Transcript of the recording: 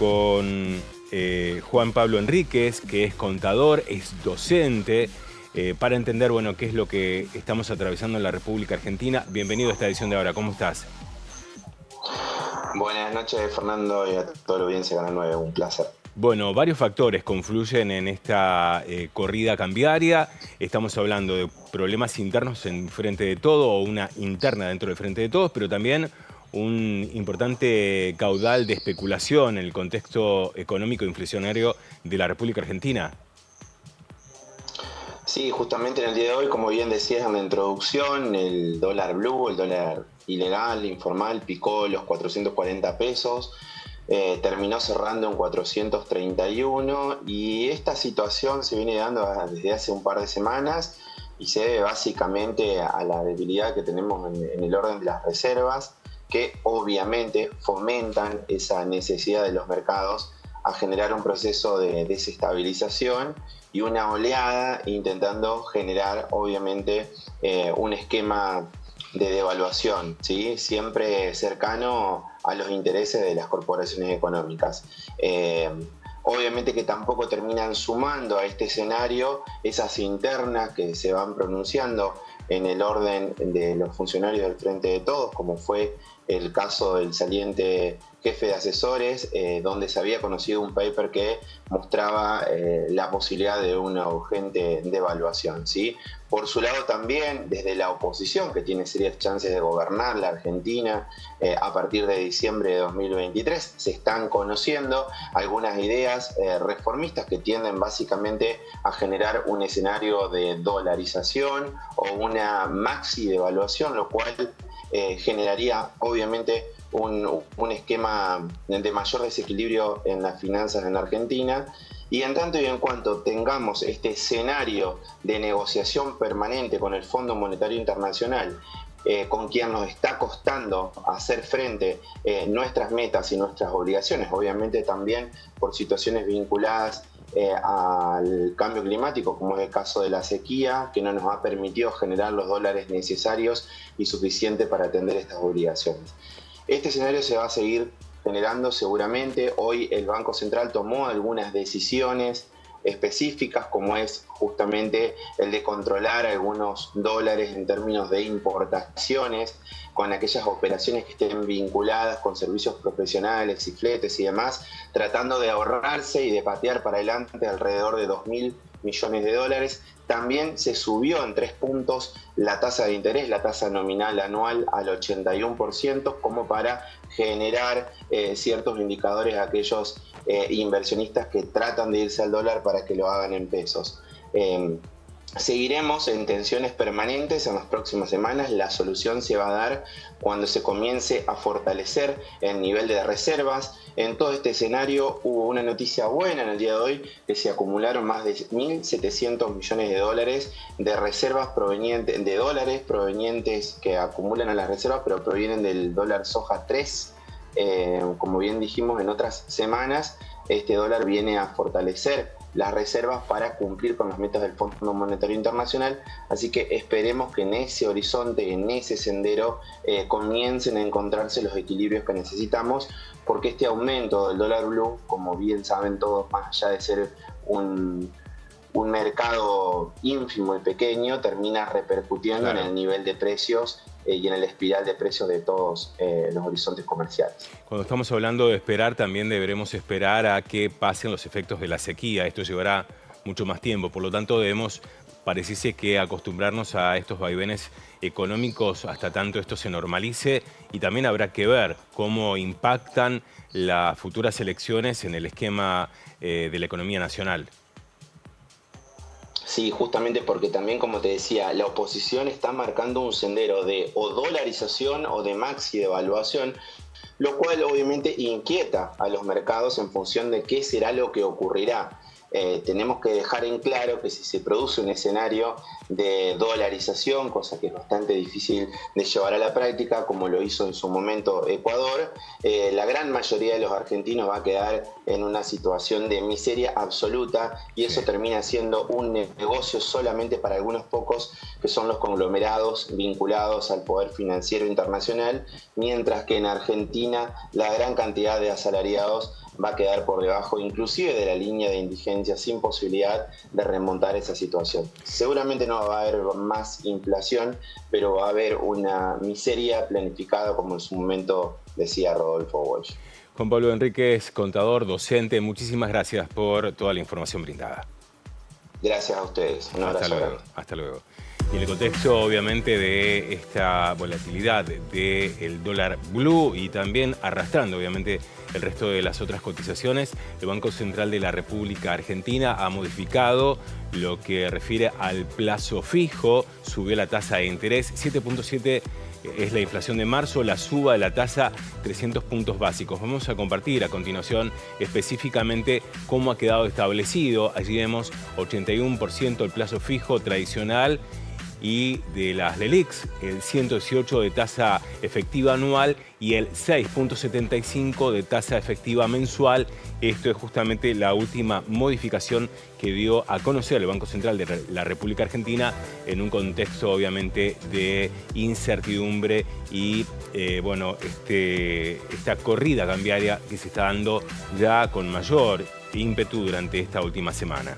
con eh, Juan Pablo Enríquez, que es contador, es docente, eh, para entender bueno, qué es lo que estamos atravesando en la República Argentina. Bienvenido a esta edición de ahora, ¿cómo estás? Buenas noches, Fernando, y a toda la audiencia de Canal 9, un placer. Bueno, varios factores confluyen en esta eh, corrida cambiaria. Estamos hablando de problemas internos en frente de todo o una interna dentro del frente de todos, pero también un importante caudal de especulación en el contexto económico inflacionario de la República Argentina. Sí, justamente en el día de hoy, como bien decías en la introducción, el dólar blue, el dólar ilegal, informal, picó los 440 pesos, eh, terminó cerrando en 431 y esta situación se viene dando desde hace un par de semanas y se debe básicamente a la debilidad que tenemos en el orden de las reservas que obviamente fomentan esa necesidad de los mercados a generar un proceso de desestabilización y una oleada intentando generar obviamente eh, un esquema de devaluación, ¿sí? siempre cercano a los intereses de las corporaciones económicas. Eh, obviamente que tampoco terminan sumando a este escenario esas internas que se van pronunciando en el orden de los funcionarios del Frente de Todos, como fue el caso del saliente jefe de asesores, eh, donde se había conocido un paper que mostraba eh, la posibilidad de una urgente devaluación. ¿sí? Por su lado también, desde la oposición, que tiene serias chances de gobernar la Argentina eh, a partir de diciembre de 2023, se están conociendo algunas ideas reformistas que tienden básicamente a generar un escenario de dolarización o una maxi devaluación, lo cual eh, generaría obviamente un, esquema de mayor desequilibrio en las finanzas en Argentina. Y en tanto y en cuanto tengamos este escenario de negociación permanente con el Fondo Monetario Internacional, eh, con quien nos está costando hacer frente eh, nuestras metas y nuestras obligaciones, obviamente también por situaciones vinculadas eh, al cambio climático, como es el caso de la sequía, que no nos ha permitido generar los dólares necesarios y suficientes para atender estas obligaciones. Este escenario se va a seguir generando seguramente. Hoy el Banco Central tomó algunas decisiones específicas como es justamente el de controlar algunos dólares en términos de importaciones con aquellas operaciones que estén vinculadas con servicios profesionales y fletes y demás, tratando de ahorrarse y de patear para adelante alrededor de 2.000 millones de dólares. También se subió en tres puntos la tasa de interés, la tasa nominal anual al 81%, como para generar eh, ciertos indicadores a aquellos eh, inversionistas que tratan de irse al dólar para que lo hagan en pesos. Em, seguiremos en tensiones permanentes en las próximas semanas. La solución se va a dar cuando se comience a fortalecer el nivel de reservas. En todo este escenario hubo una noticia buena en el día de hoy, que se acumularon más de 1.700 millones de dólares de reservas provenientes, de dólares provenientes que acumulan a las reservas, pero provienen del dólar soja 3 eh, como bien dijimos en otras semanas, este dólar viene a fortalecer las reservas para cumplir con las metas del Fondo Monetario Internacional, así que esperemos que en ese horizonte, en ese sendero, eh, comiencen a encontrarse los equilibrios que necesitamos, porque este aumento del dólar blue, como bien saben todos, más allá de ser un, un mercado ínfimo y pequeño, termina repercutiendo en el nivel de precios eh, y en el espiral de precios de todos eh, los horizontes comerciales. Cuando estamos hablando de esperar, también deberemos esperar a que pasen los efectos de la sequía. Esto llevará mucho más tiempo, por lo tanto debemos, pareciese que acostumbrarnos a estos vaivenes económicos hasta tanto esto se normalice y también habrá que ver cómo impactan las futuras elecciones en el esquema eh, de la economía nacional. Sí, justamente porque también, como te decía, la oposición está marcando un sendero de o dolarización o de maxi devaluación, lo cual obviamente inquieta a los mercados en función de qué será lo que ocurrirá. Eh, tenemos que dejar en claro que si se produce un escenario de dolarización, cosa que es bastante difícil de llevar a la práctica, como lo hizo en su momento Ecuador, eh, la gran mayoría de los argentinos va a quedar en una situación de miseria absoluta y eso termina siendo un negocio solamente para algunos pocos que son los conglomerados vinculados al poder financiero internacional, mientras que en Argentina la gran cantidad de asalariados va a quedar por debajo inclusive de la línea de indigencia sin posibilidad de remontar esa situación. Seguramente no va a haber más inflación, pero va a haber una miseria planificada como en su momento decía Rodolfo Walsh. Juan Pablo Enríquez, contador, docente, muchísimas gracias por toda la información brindada. Gracias a ustedes. Un hasta luego. Hasta luego. Y en el contexto, obviamente, de esta volatilidad del dólar blue y también arrastrando, obviamente, el resto de las otras cotizaciones, el Banco Central de la República Argentina ha modificado lo que refiere al plazo fijo, subió la tasa de interés 7.7 es la inflación de marzo, la suba de la tasa 300 puntos básicos. Vamos a compartir a continuación específicamente cómo ha quedado establecido. Allí vemos 81% el plazo fijo tradicional y de las LELIX, el 118 de tasa efectiva anual y el 6.75 de tasa efectiva mensual. Esto es justamente la última modificación que dio a conocer el Banco Central de la República Argentina en un contexto obviamente de incertidumbre y eh, bueno, este, esta corrida cambiaria que se está dando ya con mayor ímpetu durante esta última semana.